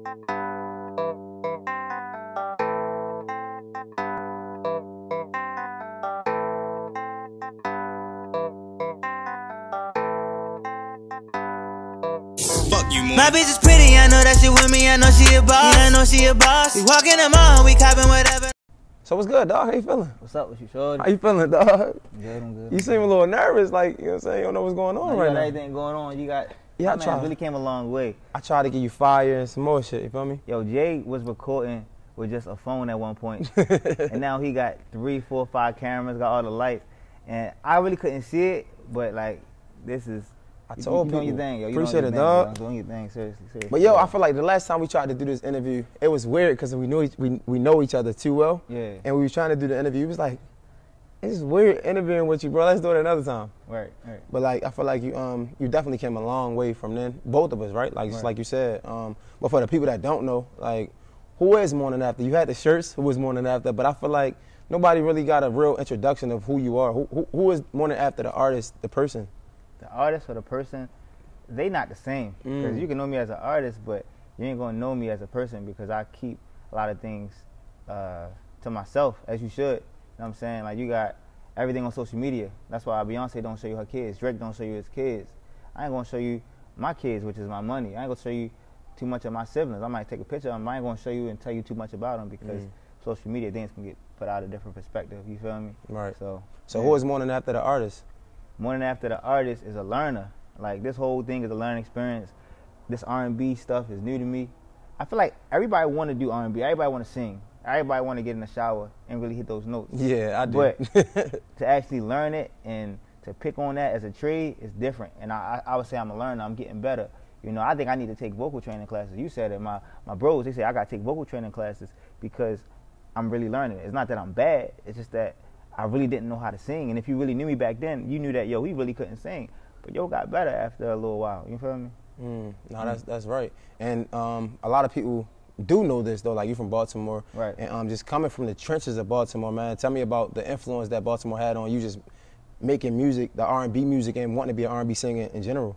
Fuck you. My bitch is pretty, I know that she with me, I know she a boss. Yeah, I know she a boss. We walking the mall, we copping whatever. So what's good, dog? How you feeling? What's up with you, shorty? How you feeling, dog? Good, I'm good. You seem a little nervous, like you know what I'm saying. You don't know what's going on you right got now. everything going on. You got Yeah, I try. man really came a long way. I tried to give you fire and some more shit. You feel me? Yo, Jay was recording with just a phone at one point, and now he got three, four, five cameras, got all the lights, and I really couldn't see it, but like this is. I you- told you doing your thing, yo. You Appreciate doing it, your dog. Doing your thing, seriously, seriously. But yo, I feel like the last time we tried to do this interview, it was weird because we knew each, we we know each other too well, yeah, and we was trying to do the interview. It was like, it's just weird interviewing with you, bro. Let's do it another time. right, right. But like, I feel like you um you definitely came a long way from then. Both of us, right? Like just like you said. Um, but for the people that don't know, like, who is Mornin Afta? You had the shirts. Who is Mornin Afta? But I feel like nobody really got a real introduction of who you are. Who who, who is Mornin Afta? The artist, the person. the artist or the person, they not the same. Because Mm. you can know me as an artist, but you ain't gonna know me as a person because I keep a lot of things uh, to myself, as you should. You know what I'm saying? Like you got everything on social media. That's why Beyonce don't show you her kids. Drake don't show you his kids. I ain't gonna show you my kids, which is my money. I ain't gonna show you too much of my siblings. I might take a picture of them. I ain't gonna show you and tell you too much about them because Mm. social media things can get put out a different perspective. You feel me? Right. So. So yeah. who is Mornin Afta? The artist. Mornin Afta the artist is a learner. Like this whole thing is a learning experience. This R&B stuff is new to me. I feel like everybody want to do R&B. Everybody want to sing. Everybody want to get in the shower and really hit those notes. Yeah, I do. But to actually learn it and to pick on that as a trade is different. And I, I I would say I'm a learner. I'm getting better. You know, I think I need to take vocal training classes. You said it. My my bros, they say I got to take vocal training classes because I'm really learning it. It's not that I'm bad. It's just that I really didn't know how to sing. And if you really knew me back then, you knew that yo, we really couldn't sing. But yo got better after a little while. You feel me? Mm, no, that's that's right. And um, a lot of people do know this though. Like you're from Baltimore, Right. And um, just coming from the trenches of Baltimore, man. Tell me about the influence that Baltimore had on you, just making music, the R and B music, and wanting to be an R and B singer in general.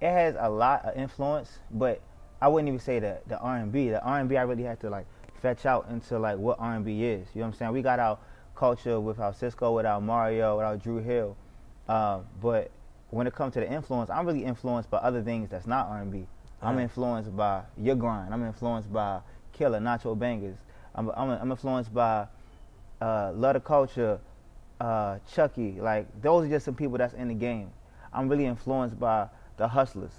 it has a lot of influence, but I wouldn't even say that the R and B. The R and B I really had to like fetch out into like what R and B is. You know what I'm saying? We got our culture with our Sisqo, with our Mario, with our Dru Hill, um, but when it comes to the influence, I'm really influenced by other things that's not R and B. I'm influenced by Your Grind. I'm influenced by Killer, Nacho Bangers. I'm I'm, I'm influenced by uh, Love the Culture, uh, Chucky. Like those are just some people that's in the game. I'm really influenced by the hustlers.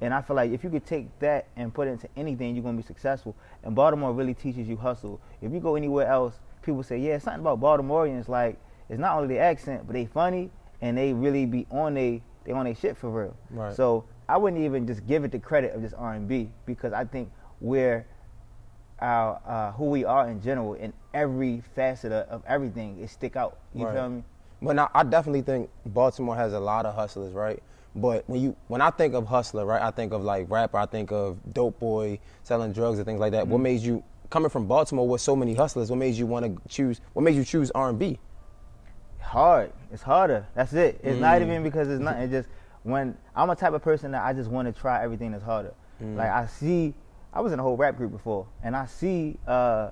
And I feel like if you could take that and put it into anything, you're gonna be successful. And Baltimore really teaches you hustle. If you go anywhere else, people say, yeah, something about Baltimoreans. Like it's not only the accent, but they funny and they really be on they they on their shit for real. Right. So I wouldn't even just give it the credit of just R&B because I think we're our uh, who we are in general in every facet of, of everything it stick out. You Right. feel me? But now I definitely think Baltimore has a lot of hustlers, right? But when you when I think of hustler, right, I think of like rapper, I think of dope boy selling drugs and things like that. What Mm-hmm. made you coming from Baltimore with so many hustlers? What made you want to choose? What made you choose R and B? hard. It's harder. That's it. It's not Mm. even because it's not. It's just when I'm a type of person that I just want to try everything that's harder. Mm. Like I see, I was in a whole rap group before, and I see uh,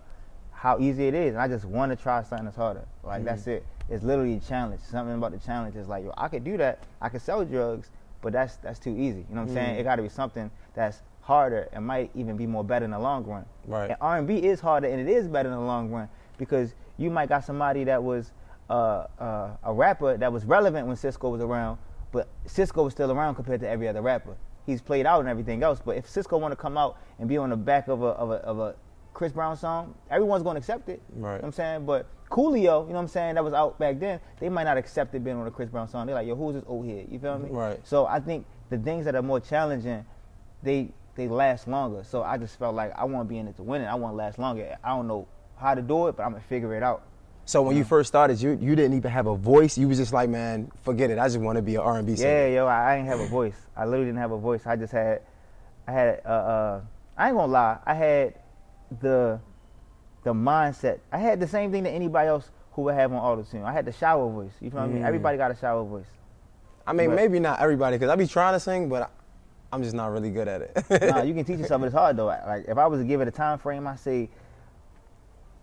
how easy it is, and I just want to try something that's harder. Like that's Mm. it. It's literally a challenge. Something about the challenge is like, yo, I could do that. I could sell drugs, but that's that's too easy. You know what I'm saying? Mm. It got to be something that's harder and might even be more better in the long run. Right. And R&B is harder and it is better in the long run because you might got somebody that was uh, uh, a rapper that was relevant when Sisqo was around, but Sisqo was still around compared to every other rapper. He's played out and everything else, but if Sisqo want to come out and be on the back of a of a, of a Chris Brown song, everyone's going to accept it. You know what I'm saying? But Coolio, you know what I'm saying, that was out back then, they might not accept it being on a Chris Brown song. They're like, yo, who's this old head? You feel me? Right. So I think the things that are more challenging, they they last longer. So I just felt like I want to be in it to win it. I want to last longer. I don't know how to do it, but I'm gonna figure it out. So when you first started, you you didn't even have a voice. You was just like, man, forget it. I just want to be an R and B singer. Yeah, yo, I, I ain't have a voice. I literally didn't have a voice. I just had, I had, uh, uh, I ain't gonna lie. I had the, the mindset. I had the same thing that anybody else who would have on auto tune. I had the shower voice. You know what I mean? Mm. Everybody got a shower voice. I mean, But- maybe not everybody, because I be trying to sing, but I, I'm just not really good at it. nah, you can teach yourself, but it's hard though. Like if I was to give it a time frame, I say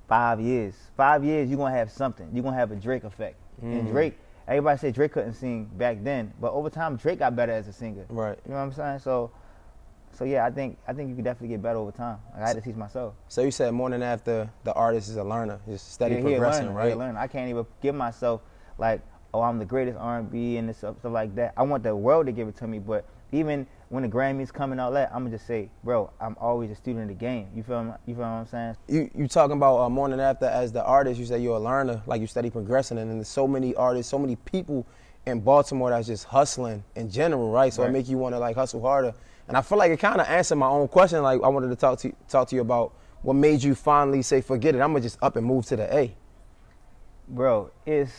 five years. Five years, you're gonna have something. You're gonna have a Drake effect. Mm. And Drake, everybody said Drake couldn't sing back then, but over time, Drake got better as a singer. Right. You know what I'm saying? So, so yeah, I think I think you can definitely get better over time. Like, I had to teach myself. So you said morning after the artist is a learner, just steady yeah, progressing, learner, right? Learner. I can't even give myself like, oh, I'm the greatest R&B and stuff, stuff like that. I want the world to give it to me, but even when the Grammys come and all that, I'm gonna just say, bro, I'm always a student of the game. You feel me? You feel what I'm saying? You you talking about uh, morning after as the artist? You say you're a learner, like you study progressing, and there's so many artists, so many people in Baltimore that's just hustling in general, right? So right. it make you want to like hustle harder. And I feel like it kind of answered my own question. Like I wanted to talk to talk to you about what made you finally say, forget it. I'm gonna just up and move to the A. Bro, it's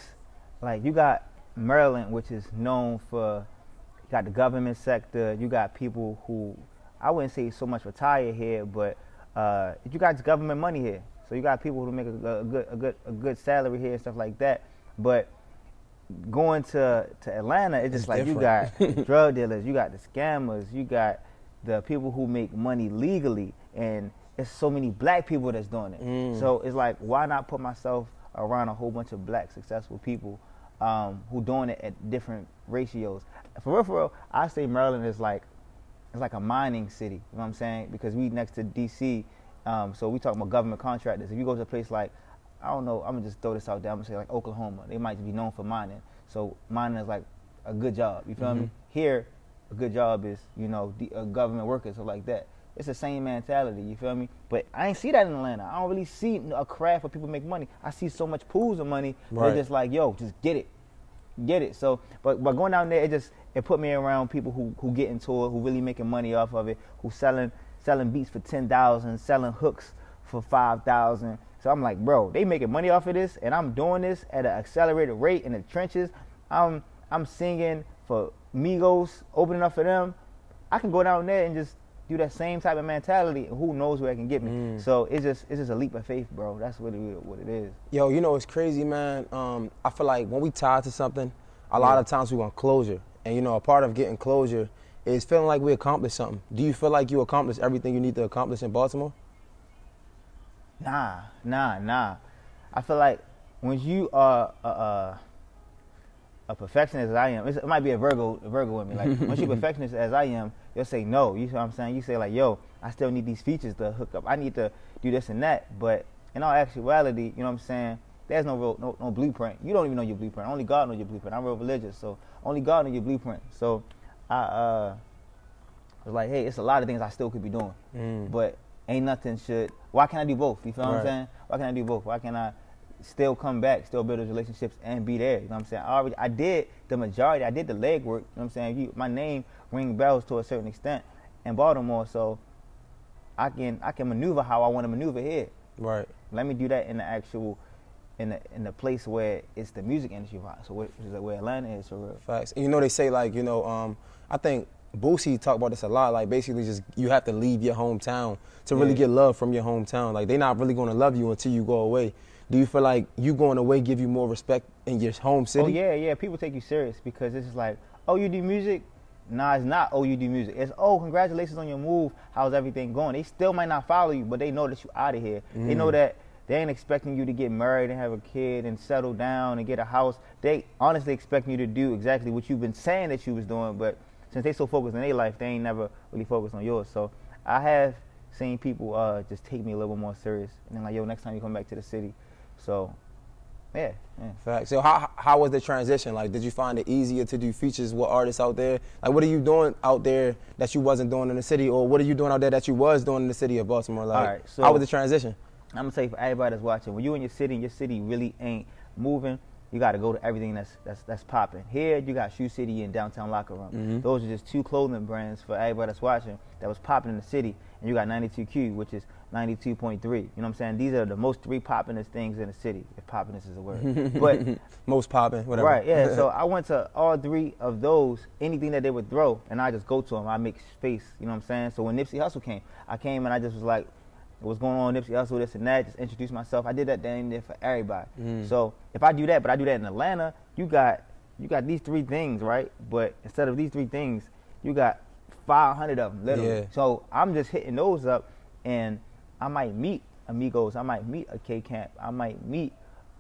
like you got Maryland, which is known for you got the government sector. You got people who I wouldn't say so much retire here, but uh, you got government money here. So you got people who make a, a, good a good a good salary here and stuff like that. But going to to Atlanta, it's just it's like different. you got drug dealers, you got the scammers, you got the people who make money legally, and it's so many black people that's doing it. Mm. So it's like, why not put myself around a whole bunch of black successful people um, who doing it at different ratios? for real, for real, I say Maryland is like it's like a mining city. You know what I'm saying? Because we next to D.C. Um, so we talk about government contractors. If you go to a place like I don't know, I'm gonna just throw this out there. I'm gonna say like Oklahoma, they might be known for mining. So mining is like a good job. You feel mm-hmm. me? Here, a good job is you know the, uh, government workers or like that. It's the same mentality. You feel me? But I ain't see that in Atlanta. I don't really see a craft where people make money. I see so much pools of money. Right. They're just like, yo, just get it, get it. So, but but going down there, it just it put me around people who who get into it, who really making money off of it, who selling selling beats for ten thousand, selling hooks for five thousand. So I'm like, bro, they making money off of this, and I'm doing this at an accelerated rate in the trenches. I'm I'm singing for Migos, opening up for them. I can go down there and just do that same type of mentality, and who knows where it can get me. Mm. So it's just it's just a leap of faith, bro. That's really what it is. Yo, you know it's crazy, man. Um, I feel like when we tie to something, a yeah. lot of times we want closure. And you know, a part of getting closure is feeling like we accomplished something. Do you feel like you accomplished everything you need to accomplish in Baltimore? Nah, nah, nah. I feel like when you are a, a, a perfectionist as I am, it might be a Virgo, a Virgo with me. Like once you're perfectionist as I am, you'll say no. You know what I'm saying? You say like, yo, I still need these features to hook up. I need to do this and that. But in all actuality, you know what I'm saying? There's no real no, no blueprint. You don't even know your blueprint. Only God knows your blueprint. I'm real religious, so only God knows your blueprint. So I uh, was like, hey, it's a lot of things I still could be doing, mm. but ain't nothing should. Why can't I do both? You feel right. what I'm saying? Why can't I do both? Why can't I still come back, still build those relationships, and be there? You know what I'm saying? I already, I did the majority. I did the legwork. You know what I'm saying? You, my name ring bells to a certain extent in Baltimore, so I can I can maneuver how I want to maneuver here. Right. Let me do that in the actual in the in the place where it's the music industry, so where, where Atlanta is for real. Facts. And you know they say like you know um, I think Boosie talked about this a lot. Like basically, just you have to leave your hometown to really get love from your hometown. Like they're not really going to love you until you go away. Do you feel like you going away give you more respect in your home city? Oh yeah, yeah. People take you serious because it's just like, oh, you do music. Nah, it's not. Oh, you do music. It's oh, congratulations on your move. How's everything going? They still might not follow you, but they know that you out of here. Mm. They know mm. that they ain't expecting you to get married and have a kid and settle down and get a house. They honestly expecting you to do exactly what you've been saying that you was doing, but since they so focused on their life, they ain't never really focused on yours. So I have seen people uh, just take me a little bit more serious and then like, yo, next time you come back to the city. So yeah, yeah. Fact. So how how was the transition? Like, did you find it easier to do features with artists out there? Like, what are you doing out there that you wasn't doing in the city, or what are you doing out there that you was doing in the city of Baltimore? Like, right, so how was the transition? I'm gonna tell you for everybody that's watching, when you in your city and your city really ain't moving, you got to go to everything that's that's that's popping. Here, you got Shoe City and Downtown Locker Room. Mm-hmm. Those are just two clothing brands for everybody that's watching that was popping in the city. And you got 92Q, which is 92.3. You know what I'm saying? These are the most three poppinest things in the city, if poppiness is a word. But most popping, whatever. Right? Yeah. so I went to all three of those. Anything that they would throw, and I just go to them. I make space. You know what I'm saying? So when Nipsey Hussle came, I came and I just was like, what's going on, Nipsey Hussle, this and that, just introduce myself. I did that down there for everybody. Mm. So if I do that, but I do that in Atlanta, you got you got these three things, right? But instead of these three things, you got 500 of them, literally. Yeah. So I'm just hitting those up, and I might meet a Migos. I might meet a K Camp. I might meet.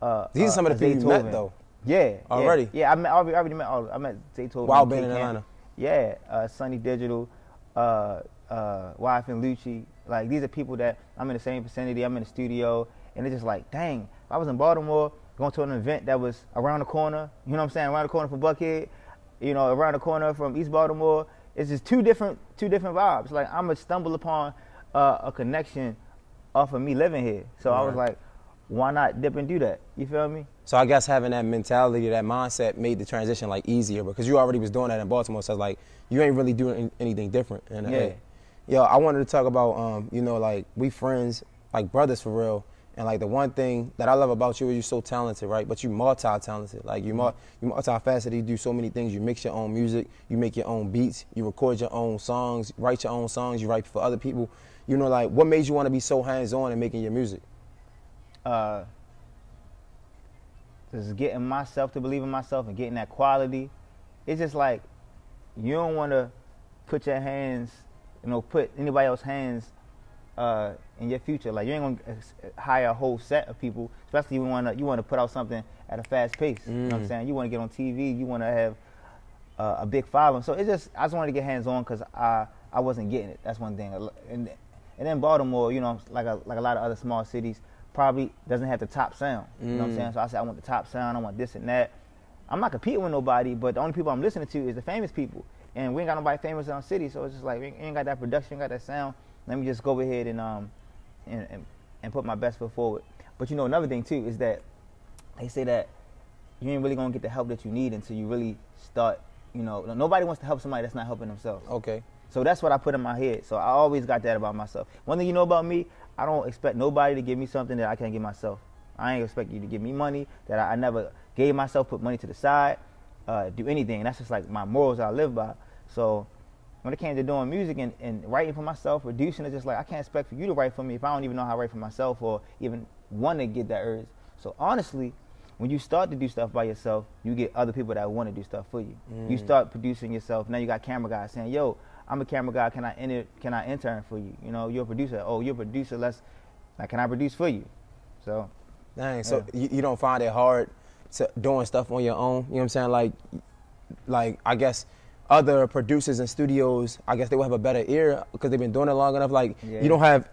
Uh, These are uh, some of the people you met, though. Yeah. Already? Yeah, I met. I already, I already met. All, I met Zaytoven. While and being in Atlanta. Yeah, uh, Sonny Digital, uh, uh, YFN Lucci. Like these are people that I'm in the same vicinity. I'm in the studio, and it's just like, dang, if I was in Baltimore going to an event that was around the corner, you know what I'm saying, around the corner from Buckhead, you know, around the corner from East Baltimore. It's just two different, two different vibes. Like I'm gonna stumble upon uh, a connection off of me living here. So I was like, why not dip and do that? You feel me? So I guess having that mentality, that mindset, made the transition like easier because you already was doing that in Baltimore. So it's like you ain't really doing anything different. And Yeah. yo, I wanted to talk about, um, you know, like we friends, like brothers for real. And like the one thing that I love about you is you're so talented, right? But you're multi-talented. Like you, mul- you multifaceted. You do so many things. You mix your own music. You make your own beats. You record your own songs. Write your own songs. You write for other people. You know, like what made you want to be so hands-on in making your music? uh, just getting myself to believe in myself and getting that quality. It's just like you don't want to put your hands, you know, put anybody else's hands uh, in your future. Like you ain't gonna uh, hire a whole set of people, especially when you wanna you wanna put out something at a fast pace. You know what I'm Mm. saying? You wanna get on TV. You wanna have uh, a big following. So it's just I just wanted to get hands on because I I wasn't getting it. That's one thing. And and then Baltimore, you know, like a like a lot of other small cities, probably doesn't have the top sound. You know what I'm Mm. saying? So I said I want the top sound. I want this and that. I'm not competing with nobody, but the only people I'm listening to is the famous people, and we ain't got nobody famous in our city. So it's just like we ain't got that production, ain't got that sound. Let me just go ahead and um and, and and put my best foot forward. But you know another thing too is that they say that you ain't really gonna get the help that you need until you really start. You know, nobody wants to help somebody that's not helping themselves. Okay. So that's what I put in my head. So I always got that about myself. One thing you know about me, I don't expect nobody to give me something that I can't give myself. I ain't expect you to give me money that I, I never gave myself, put money to the side, uh, do anything. That's just like my morals I live by. So when it came to doing music and, and writing for myself, producing, it's just like I can't expect for you to write for me if I don't even know how to write for myself or even want to get that urge. So honestly, when you start to do stuff by yourself, you get other people that want to do stuff for you. You mm. start producing yourself. Now you got camera guys saying, "Yo, I'm a camera guy. Can I enter, Can I intern for you? You know, you're a producer. Oh, you're a producer. Let's like, can I produce for you? So Dang, so you, you don't find it hard to doing stuff on your own? You know what I'm saying? Like, like I guess other producers and studios, I guess they will have a better ear because they've been doing it long enough. Like, Yeah. you don't have,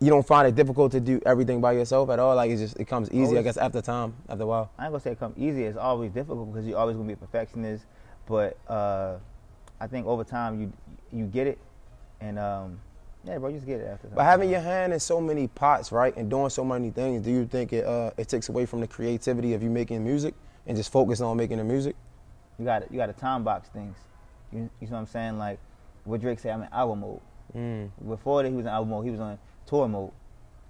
you don't find it difficult to do everything by yourself at all. Like, it just it comes easy. I guess after time, after a while. I ain't gonna say it come easy. It's always difficult because you're always gonna be a perfectionist. But uh, I think over time you you get it, and um, yeah, bro, you just get it after time. But having your hand in so many pots, right, and doing so many things, do you think it uh, it takes away from the creativity of you making music and just focus on making the music? you got you got to time box things. You, you know what I'm saying? Like what Drake said, I'm in album mode. Mm. Before that, he was in album mode. He was on tour mode.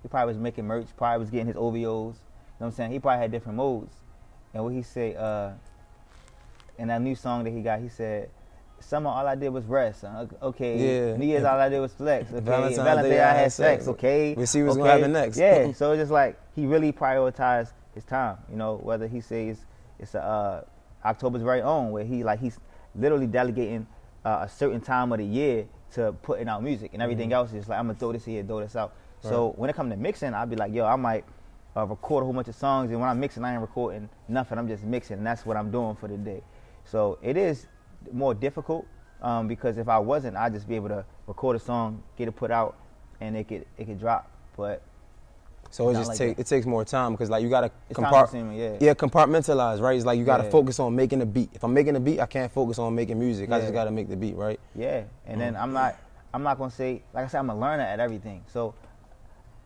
He probably was making merch. Probably was getting his OVOs. You know what I'm saying? He probably had different modes. And what he said uh, in that new song that he got, he said, "Summer, all I did was rest. Okay. Yeah. New Year's, all I did was flex. Okay. Valentine's Valentine's Day, I had sex. Okay. We'll see what's okay. gonna happen next. Yeah. so it's just like he really prioritized his time. You know, whether he says it's a, uh, October's very own, where he like he's literally delegating uh, a certain time of the year to putting out music, and everything else is like I'm gonna throw this here, throw this out. So when it comes to mixing, I'll be like, yo, I might uh, record a whole bunch of songs, and when I'm mixing, I ain't recording nothing. I'm just mixing, and that's what I'm doing for the day. So it is more difficult um, because if I wasn't, I'd just be able to record a song, get it put out, and it could it could drop. But So it just like take that. it takes more time because like you gotta compart- yeah. yeah compartmentalize right. It's like you gotta Yeah. focus on making the beat. If I'm making the beat, I can't focus on making music. I just gotta make the beat right. Yeah, and then I'm not I'm not gonna say like I said I'm a learner at everything. So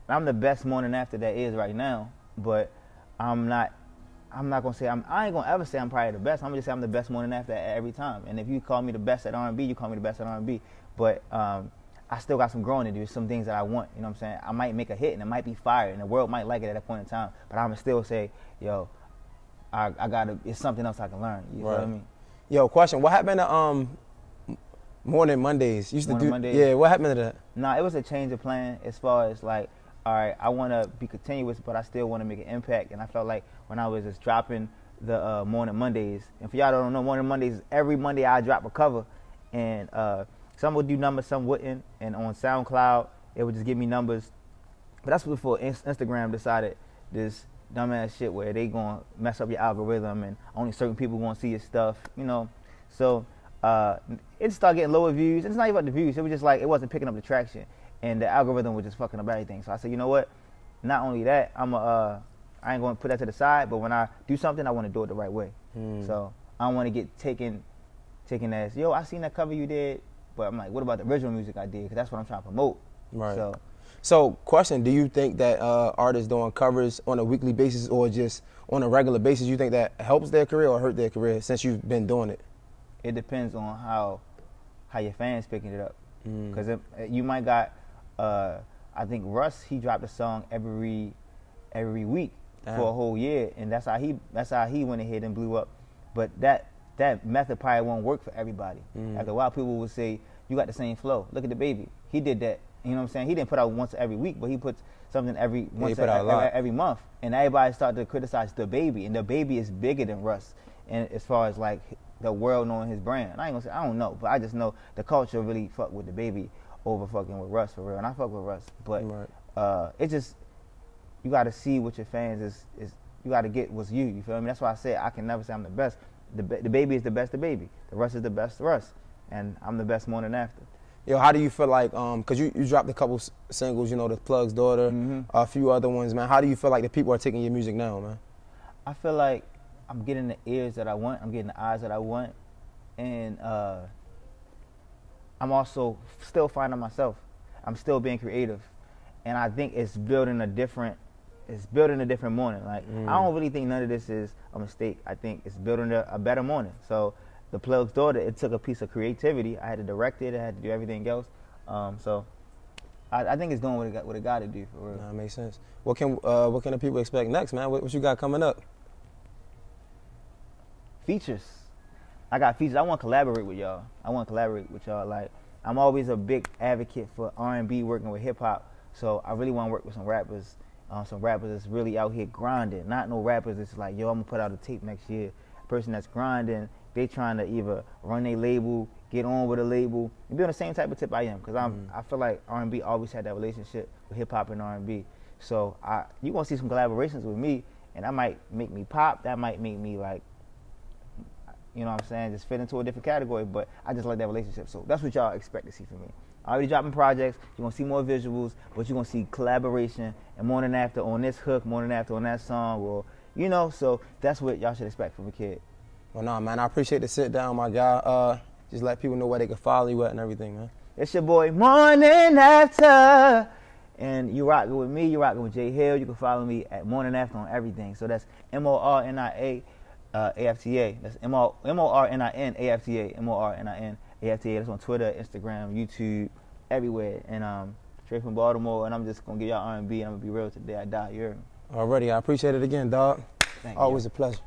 I'm the best morning after that is right now, but I'm not I'm not gonna say I'm I ain't gonna ever say I'm probably the best. I'm gonna just say I'm the best morning after every time. And if you call me the best at R&B, you call me the best at R&B. But um, I still got some growing to do. Some things that I want. You know what I'm saying? I might make a hit and it might be fire and the world might like it at that point in time. But I'm still say, yo, I, I gotta. It's something else I can learn. You feel Right. me? Yo, question: What happened to um morning Mondays? Used to Morning do Mondays? yeah. What happened to that? Nah, it was a change of plan as far as like, all right, I want to be continuous, but I still want to make an impact. And I felt like when I was just dropping the uh, morning Mondays, and for y'all that don't know, morning Mondays, every Monday I drop a cover, and uh, some would do numbers, some wouldn't. And on SoundCloud, it would just give me numbers. But that's before Instagram decided this dumbass shit where they gonna mess up your algorithm and only certain people gonna see your stuff, you know. So uh, it started getting lower views. It's not even about the views. It was just like it wasn't picking up the traction, and the algorithm was just fucking up everything. So I said, you know what? Not only that, I'm a, uh, I ain't gonna put that to the side. But when I do something, I want to do it the right way. Mm. So I don't want to get taken, taken as yo. I seen that cover you did, but I'm like, what about the original music I did? Because that's what I'm trying to promote. Right. So so, question: Do you think that uh, artists doing covers on a weekly basis or just on a regular basis, you think that helps their career or hurt their career since you've been doing it? It depends on how how your fans picking it up. Because mm. you might got, uh, I think Russ he dropped a song every every week Damn. for a whole year, and that's how he that's how he went ahead and blew up. But that that method probably won't work for everybody. Mm. After a while, people will say, "You got the same flow. Look at DaBaby. He did that you know what I'm saying? He didn't put out once every week, but he puts something every once every, every, every, month. And everybody started to criticize DaBaby, and DaBaby is bigger than Russ. And as far as like the world knowing his brand, I ain't gonna say I don't know, but I just know the culture really fuck with DaBaby over fucking with Russ for real. And I fuck with Russ, but right. uh, it just you got to see what your fans is is. You got to get what's you. You feel me? That's why I say I can never say I'm the best. The, the baby is the best. DaBaby. The Russ is the best. Russ, and I'm the best morning after yo, how do you feel like, um, cause you, you dropped a couple singles, you know, the Plug's Daughter, mm-hmm. a few other ones, man. How do you feel like the people are taking your music now, man? I feel like I'm getting the ears that I want, I'm getting the eyes that I want, and uh, I'm also still finding myself. I'm still being creative, and I think it's building a different, it's building a different morning. Like mm. I don't really think none of this is a mistake. I think it's building a, a better morning. So the Plug's Daughter, it took a piece of creativity. I had to direct it. I had to do everything else. Um, so I, I, think it's doing what it got, what it got to do for real. That makes sense. What can uh, what can the people expect next, man? What, what, you got coming up? Features. I got features. I want to collaborate with y'all. I want to collaborate with y'all. Like I'm always a big advocate for R&B, working with hip hop. So I really want to work with some rappers. Uh, some rappers that's really out here grinding. Not no rappers that's like, yo, I'm gonna put out a tape next year. Person that's grinding they trying to either run a label, get on with a label, and be on the same type of tip I am. Because I'm, mm. I feel like R&B always had that relationship with hip hop and R&B. So I, you gonna see some collaborations with me, and that might make me pop. That might make me like, you know what I'm saying, just fit into a different category. But I just like that relationship. So that's what y'all expect to see from me. Already dropping projects. You're gonna see more visuals, but you're gonna see collaboration and morning after on this hook, morning after on that song, or you know. So that's what y'all should expect from a kid. Well, no, man, I appreciate the sit down, my guy. Uh, just let people know where they can follow you at and everything, man. It's your boy Mornin Afta. And you rocking with me, you rocking with Jay Hill. You can follow me at Mornin Afta on everything. So that's M O R N I A uh, A F T A. That's M O R N I N A F T A. M O R N I N A F T A. That's on Twitter, Instagram, YouTube, everywhere. And um, straight from Baltimore. And I'm just gonna give y'all R&B. I'm gonna be real today. I die. Me. Already, I appreciate it again, dog. Thank Always you. a pleasure.